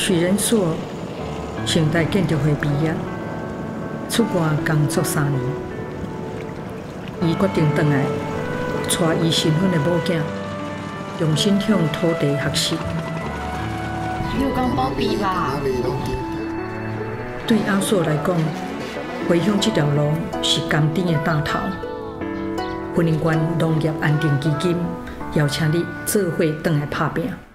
许仁硕现代建筑会毕业，出国工作三年，伊决定回来，带伊新婚的某囝，用心向土地学习。有讲保庇吧？对阿硕来讲，回乡这条路是甘甜的大头。婚姻关农业安定基金邀请你做伙回来拍拼。